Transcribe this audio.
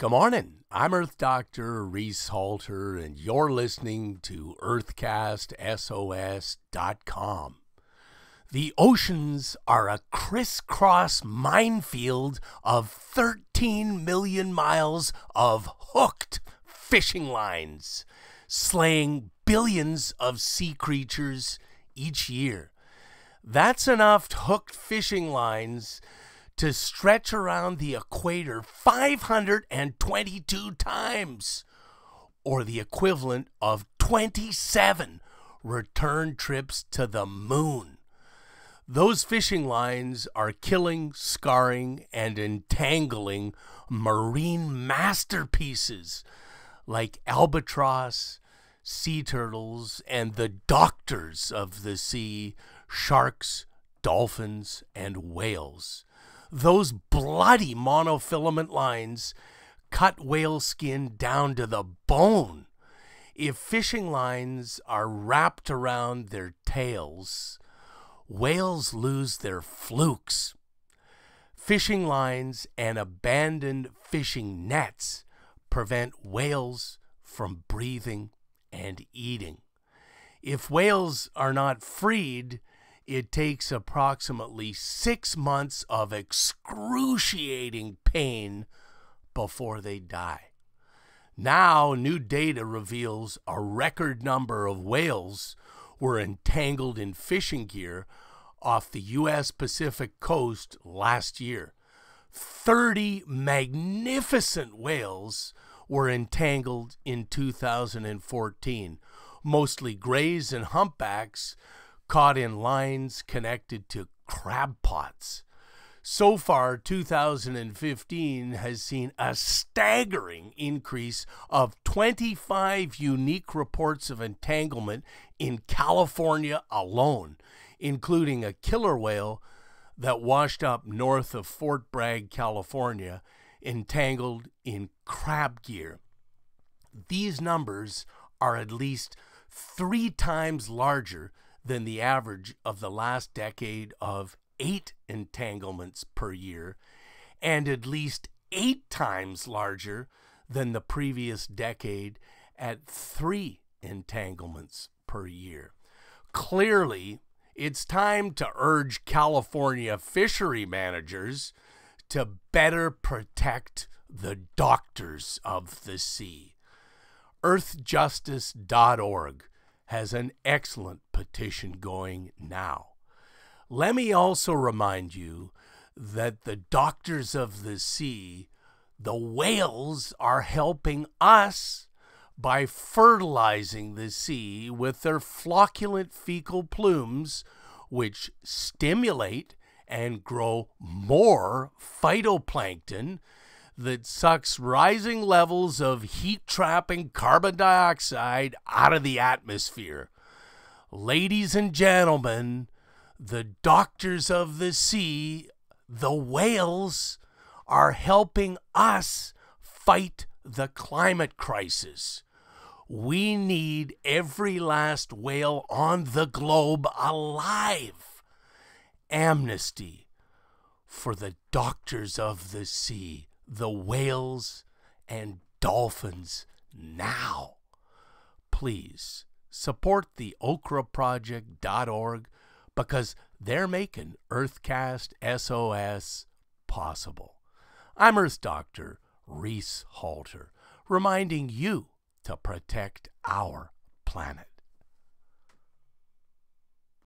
Good morning. I'm Earth Doctor Reese Halter, and you're listening to EarthcastSOS.com. The oceans are a crisscross minefield of 13 million miles of hooked fishing lines, slaying billions of sea creatures each year. That's enough hooked fishing lines to stretch around the equator 522 times, or the equivalent of 27 return trips to the moon. Those fishing lines are killing, scarring, and entangling marine masterpieces like albatross, sea turtles, and the doctors of the sea, sharks, dolphins, and whales. Those bloody monofilament lines cut whale skin down to the bone. If fishing lines are wrapped around their tails, whales lose their flukes. Fishing lines and abandoned fishing nets prevent whales from breathing and eating. If whales are not freed, it takes approximately six months of excruciating pain before they die. Now, new data reveals a record number of whales were entangled in fishing gear off the U.S. Pacific coast last year. 30 magnificent whales were entangled in 2014, mostly grays and humpbacks caught in lines connected to crab pots. So far, 2015 has seen a staggering increase of 25 unique reports of entanglement in California alone, including a killer whale that washed up north of Fort Bragg, California, entangled in crab gear. These numbers are at least three times larger than the average of the last decade of eight entanglements per year, and at least eight times larger than the previous decade at three entanglements per year. Clearly, it's time to urge California fishery managers to better protect the doctors of the sea. EarthJustice.org has an excellent petition going now. Let me also remind you that the doctors of the sea, the whales, are helping us by fertilizing the sea with their flocculent fecal plumes, which stimulate and grow more phytoplankton that sucks rising levels of heat trapping carbon dioxide out of the atmosphere. Ladies and gentlemen, the doctors of the sea, the whales, are helping us fight the climate crisis. We need every last whale on the globe alive. Amnesty for the doctors of the sea the whales and dolphins now. Please support the OchreProject.org because they're making Earthcast SOS possible. I'm Earth Doctor Reese Halter, reminding you to protect our planet.